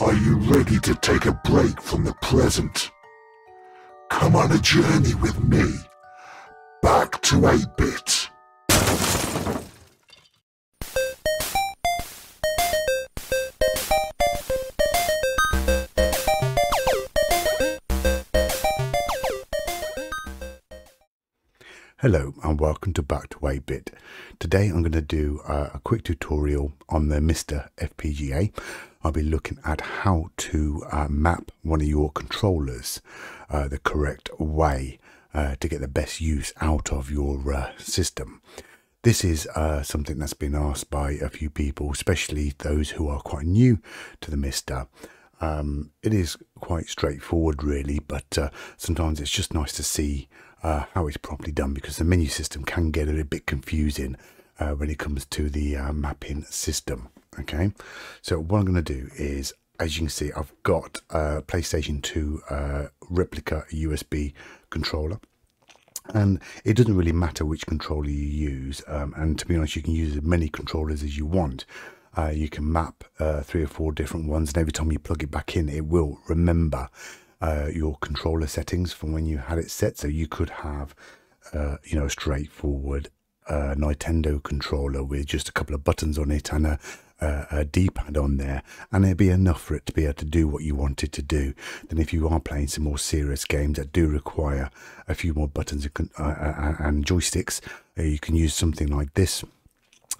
Are you ready to take a break from the present? Come on a journey with me, back to 8-bit. Hello and welcome to Back to 8-Bit. Today I'm going to do a quick tutorial on the MiSTer FPGA. I'll be looking at how to uh, map one of your controllers uh, the correct way uh, to get the best use out of your uh, system. This is uh, something that's been asked by a few people, especially those who are quite new to the MiSTer. Um, it is quite straightforward really, but sometimes it's just nice to see uh, how it's properly done because the menu system can get a bit confusing uh, when it comes to the uh, mapping system. Okay, so what I'm going to do is, as you can see, I've got a PlayStation 2 uh, replica USB controller. And it doesn't really matter which controller you use. Um, and to be honest, you can use as many controllers as you want. Uh, you can map uh, three or four different ones, and every time you plug it back in, it will remember uh, your controller settings from when you had it set. So you could have, uh, you know, a straightforward uh, Nintendo controller with just a couple of buttons on it and a, D-pad on there, and it'd be enough for it to be able to do what you wanted to do. Then, if you are playing some more serious games that do require a few more buttons and, uh, and joysticks, you can use something like this.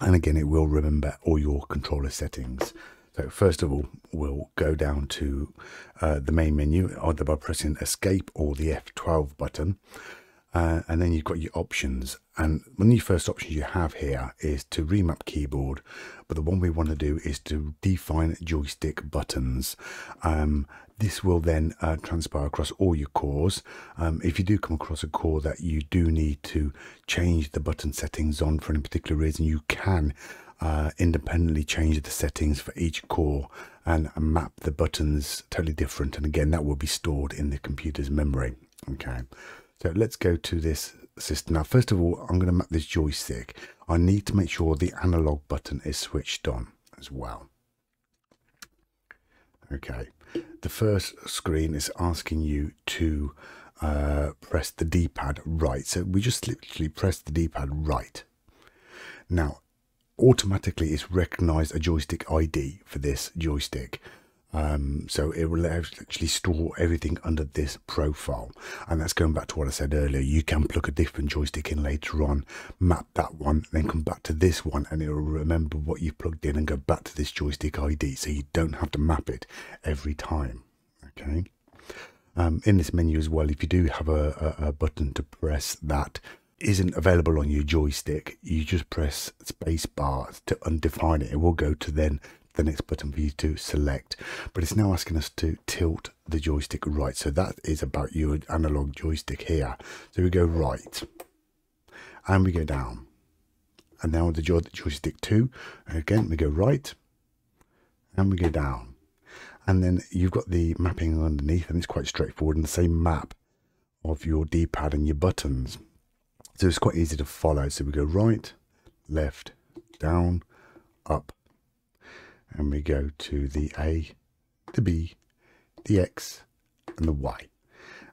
And again, it will remember all your controller settings. So first of all, we'll go down to uh, the main menu either by pressing escape or the F12 button. Uh, and then you've got your options. And one of the first options you have here is to remap keyboard. But the one we want to do is to define joystick buttons. Um, this will then uh, transpire across all your cores. Um, if you do come across a core that you do need to change the button settings on for any particular reason, you can uh, independently change the settings for each core and map the buttons totally different. And again, that will be stored in the computer's memory. Okay, so let's go to this system. Now, first of all, I'm going to map this joystick. I need to make sure the analog button is switched on as well. Okay, the first screen is asking you to uh, press the D-pad right. So we just literally press the D-pad right. Now, automatically it's recognized a joystick ID for this joystick. Um, so it will actually store everything under this profile. And that's going back to what I said earlier. You can plug a different joystick in later on, map that one, then come back to this one and it will remember what you've plugged in and go back to this joystick ID. So you don't have to map it every time. Okay. Um, in this menu as well, if you do have a, a, a button to press that isn't available on your joystick, you just press spacebar to undefine it. It will go to then the next button for you to select. But it's now asking us to tilt the joystick right. So that is about your analog joystick here. So we go right and we go down. And now the, joy joystick 2, again we go right and we go down. And then you've got the mapping underneath and it's quite straightforward and the same map of your D-pad and your buttons. So it's quite easy to follow. So we go right, left, down, up, and we go to the A, the B, the X, and the Y.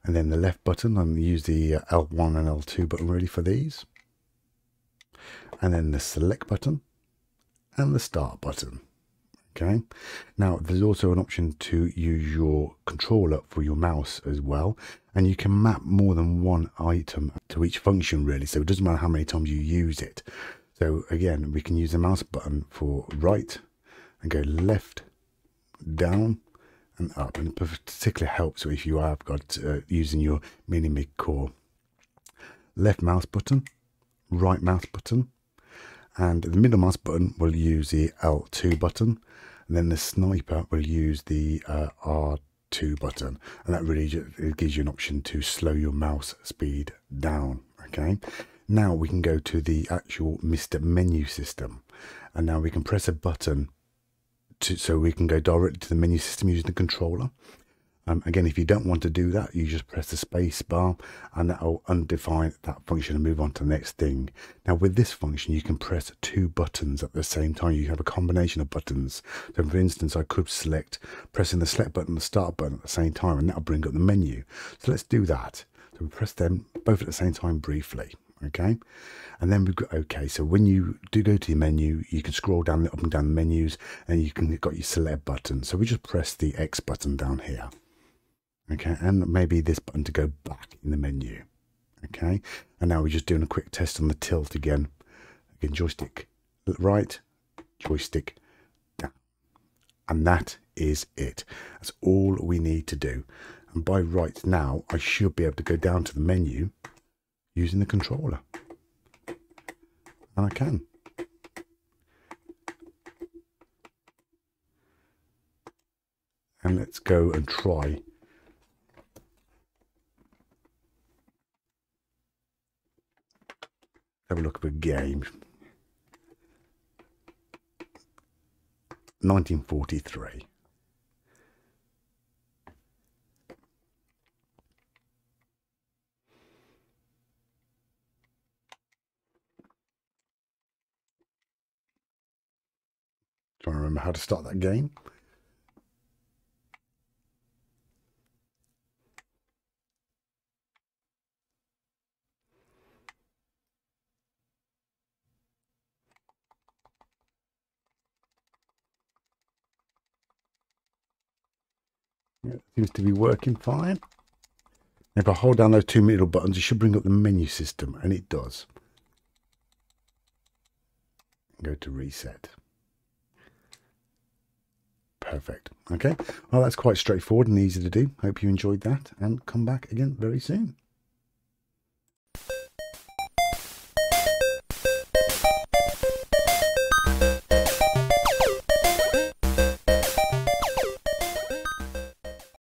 And then the left button, I'm use the uh, L1 and L2 button really for these. And then the select button and the start button. Okay. Now there's also an option to use your controller for your mouse as well. And you can map more than one item to each function really. So it doesn't matter how many times you use it. So again, we can use the mouse button for right and go left, down and up. And it particularly helps if you have got uh, using your Minimig core. Left mouse button, right mouse button, and the middle mouse button will use the L2 button and then the sniper will use the uh, R2 button and that really it gives you an option to slow your mouse speed down okay now we can go to the actual MiSTer menu system and now we can press a button to, so we can go directly to the menu system using the controller Um, again, if you don't want to do that, you just press the space bar and that will undefine that function and move on to the next thing. Now with this function, you can press two buttons at the same time. You have a combination of buttons. So for instance, I could select pressing the select button and the start button at the same time and that'll bring up the menu. So let's do that. So we press them both at the same time briefly okay? And then we've got okay so when you do go to your menu you can scroll down the up and down the menus and you can got your select button. So we just press the x button down here okay? And maybe this button to go back in the menu okay? And now we're just doing a quick test on the tilt again. Again joystick right joystick down. And that is it. That's all we need to do. And by right now I should be able to go down to the menu using the controller and I can and let's go and try have a look at a game. 1943. Trying to remember how to start that game. Yeah, seems to be working fine. If I hold down those two middle buttons, it should bring up the menu system, and it does. Go to reset. Perfect. Okay. Well, that's quite straightforward and easy to do. Hope you enjoyed that and come back again very soon.